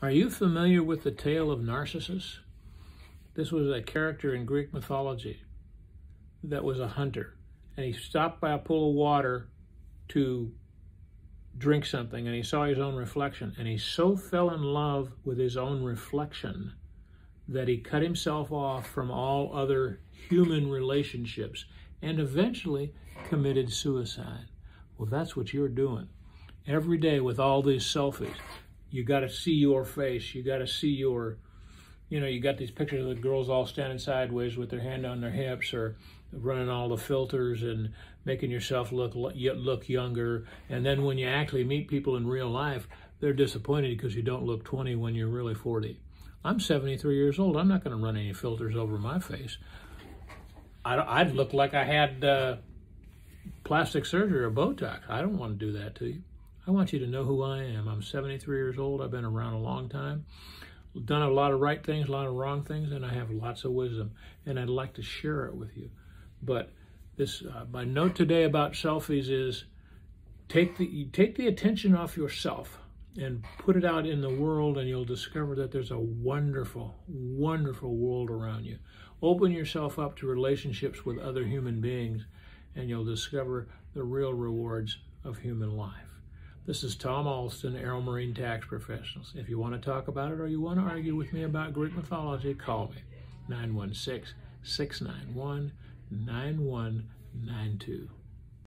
Are you familiar with the tale of Narcissus? This was a character in Greek mythology that was a hunter, and he stopped by a pool of water to drink something, and he saw his own reflection, and he so fell in love with his own reflection that he cut himself off from all other human relationships and eventually committed suicide. Well, that's what you're doing every day with all these selfies. You got to see your face. You got to see your, you know, you got these pictures of the girls all standing sideways with their hand on their hips or running all the filters and making yourself look look younger. And then when you actually meet people in real life, they're disappointed because you don't look 20 when you're really 40. I'm 73 years old. I'm not going to run any filters over my face. I'd look like I had uh, plastic surgery or Botox. I don't want to do that to you. I want you to know who I am. I'm 73 years old. I've been around a long time, done a lot of right things, a lot of wrong things, and I have lots of wisdom. And I'd like to share it with you. But this, uh, my note today about selfies is take the take the attention off yourself and put it out in the world, and you'll discover that there's a wonderful, wonderful world around you. Open yourself up to relationships with other human beings, and you'll discover the real rewards of human life. This is Tom Alston, Aero Marine Tax Professionals. If you want to talk about it or you want to argue with me about Greek mythology, call me 916 691 9192.